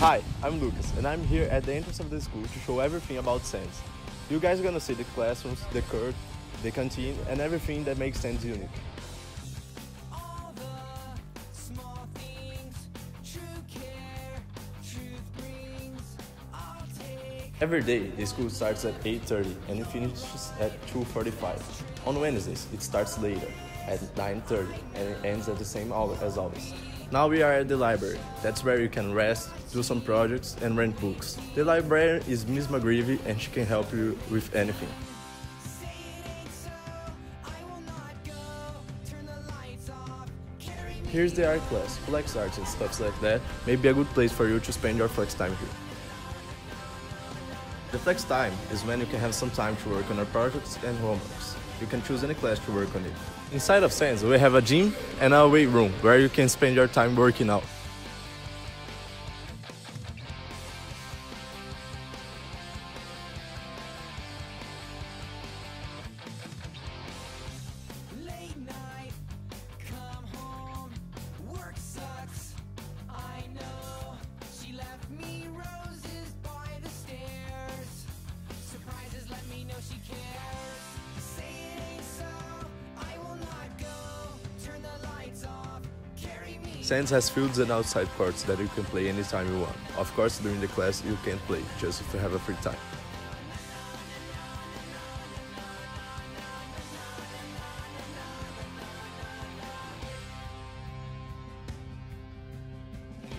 Hi, I'm Lucas, and I'm here at the entrance of the school to show everything about Sands. You guys are gonna see the classrooms, the court, the canteen, and everything that makes Sands unique. Every day, the school starts at 8.30 and it finishes at 2.45. On Wednesdays, it starts later, at 9.30, and it ends at the same hour as always. Now we are at the library. That's where you can rest, do some projects, and rent books. The librarian is Miss McGreevy and she can help you with anything. Here's the art class, flex arts and stuff like that may be a good place for you to spend your flex time here. The flex time is when you can have some time to work on your projects and homeworks. You can choose any class to work on it. Inside of Sands, we have a gym and a weight room where you can spend your time working out. Carry me. Has fields and outside courts that you can play anytime you want. Of course, during the class you can't play, just if you have a free time.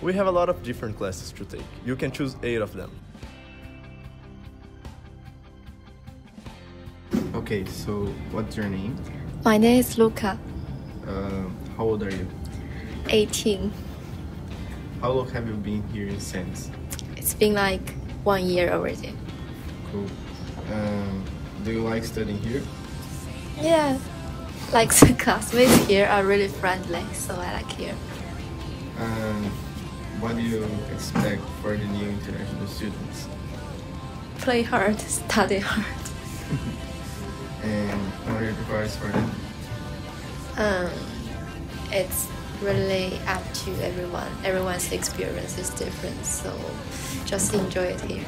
We have a lot of different classes to take. You can choose 8 of them. Okay, so what's your name? My name is Luca, Uh, how old are you? 18. How long have you been here since? It's been like one year already. Cool. Um, do you like studying here? Yeah, like the classmates here are really friendly, so I like here. Um, what do you expect for the new international students? Play hard, study hard. And what are your advice for them? Um, it's really up to everyone. Everyone's experience is different, so just enjoy it here.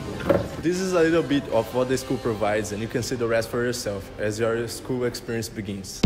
This is a little bit of what the school provides and you can see the rest for yourself as your school experience begins.